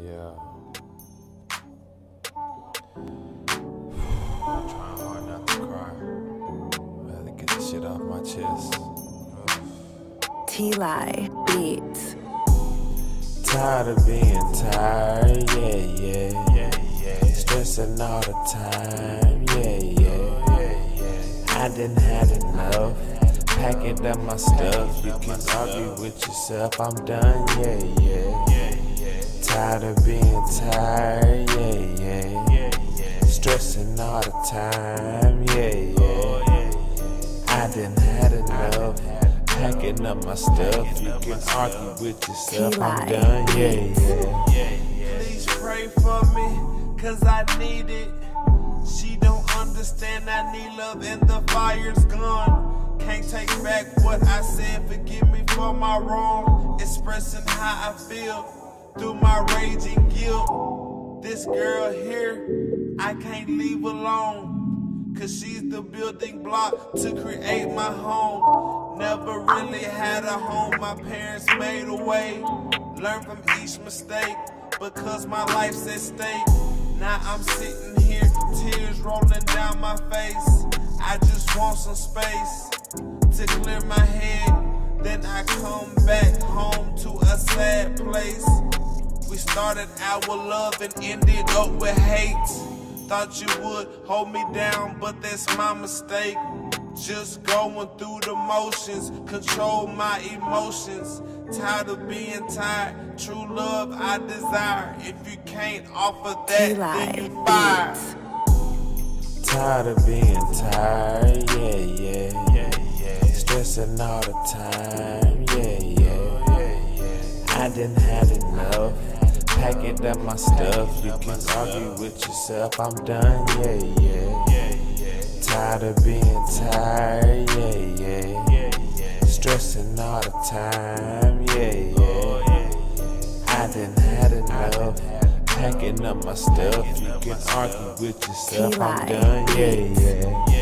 Yeah. I'm trying hard not to cry. I had to get this shit off my chest. T Lie Beats. Tired of being tired, yeah, yeah, yeah, yeah. Stressing all the time, yeah, yeah, yeah, yeah. I didn't had enough. Packing up my stuff, you can argue with yourself. I'm done, yeah, yeah, yeah, yeah. Tired of being tired, yeah, yeah, yeah. Stressing all the time, yeah, yeah. I didn't had enough. Packing up my stuff, you can argue with yourself. I'm done, yeah, yeah. Please pray for me, cause I need it. She don't understand I need love and the fire's gone. Can't take back what I said, forgive me for my wrong. Expressing how I feel through my rage and guilt. This girl here, I can't leave alone. Cause she's the building block to create my home. Never really had a home, my parents made a way. Learn from each mistake because my life's at stake. Now I'm sitting here, tears rolling down my face. I just want some space to clear my head. Then I come back home to a sad place. We started our love and ended up with hate. Thought you would hold me down, but that's my mistake. Just going through the motions, control my emotions. Tired of being tired, true love I desire. If you can't offer that, T then you fire. Tired of being tired, yeah, yeah, yeah, yeah. Stressing all the time, yeah, yeah, yeah, yeah. I didn't had enough. Packing up my stuff, you can argue with yourself. I'm done, yeah, yeah. Tired of being tired, yeah, yeah, yeah, yeah. Stressing all the time, yeah, yeah. I didn't had enough. Packing up my stuff, you can argue with yourself. I'm done, yeah, yeah.